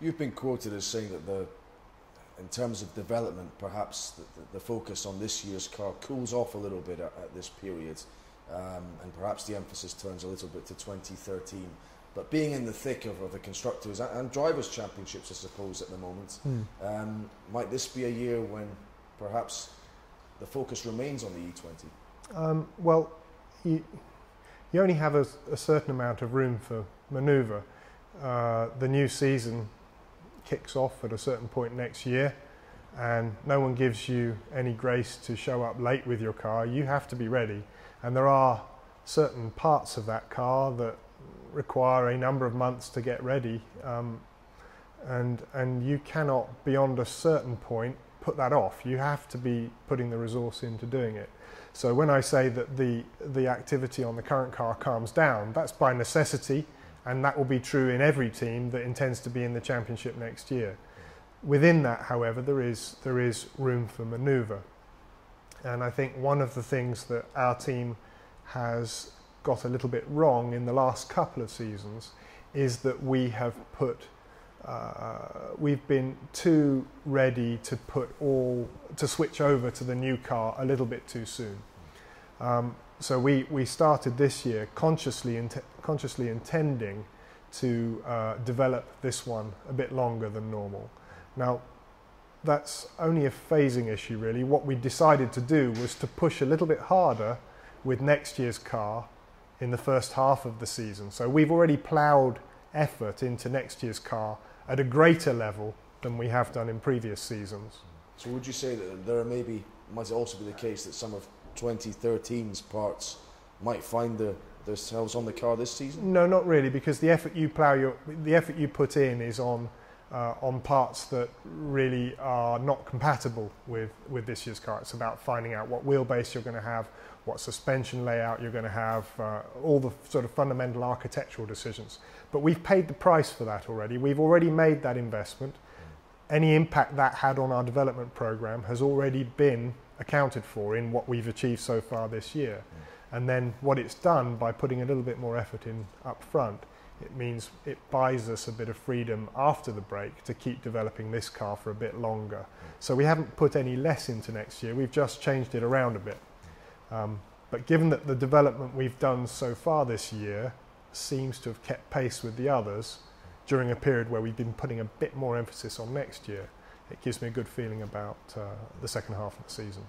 You've been quoted as saying that the, in terms of development, perhaps the, the, the focus on this year's car cools off a little bit at, at this period, um, and perhaps the emphasis turns a little bit to 2013. But being in the thick of, of the constructors and, and, drivers' championships, I suppose, at the moment, mm. um, might this be a year when perhaps the focus remains on the E20? Um, well, you, you only have a, a, certain amount of room for manoeuvre. Uh, the new season kicks off at a certain point next year and no one gives you any grace to show up late with your car. You have to be ready. And there are certain parts of that car that require a number of months to get ready. Um, and, and you cannot, beyond a certain point, put that off. You have to be putting the resource into doing it. So when I say that the, the activity on the current car calms down, that's by necessity and that will be true in every team that intends to be in the championship next year. Within that, however, there is, there is room for manoeuvre. And I think one of the things that our team has got a little bit wrong in the last couple of seasons is that we have put uh, we've been too ready to put all to switch over to the new car a little bit too soon. Um, so we, we started this year consciously, int consciously intending to uh, develop this one a bit longer than normal. Now, that's only a phasing issue really. What we decided to do was to push a little bit harder with next year's car in the first half of the season. So we've already ploughed effort into next year's car at a greater level than we have done in previous seasons. So would you say that there maybe might also be the case that some of 2013's parts might find the, themselves on the car this season? No, not really, because the effort you plough your, the effort you put in is on uh, on parts that really are not compatible with, with this year's car. It's about finding out what wheelbase you're going to have, what suspension layout you're going to have, uh, all the sort of fundamental architectural decisions. But we've paid the price for that already. We've already made that investment. Any impact that had on our development program has already been accounted for in what we've achieved so far this year. And then what it's done by putting a little bit more effort in up front, it means it buys us a bit of freedom after the break to keep developing this car for a bit longer. So we haven't put any less into next year, we've just changed it around a bit. Um, but given that the development we've done so far this year seems to have kept pace with the others during a period where we've been putting a bit more emphasis on next year, it gives me a good feeling about uh, the second half of the season.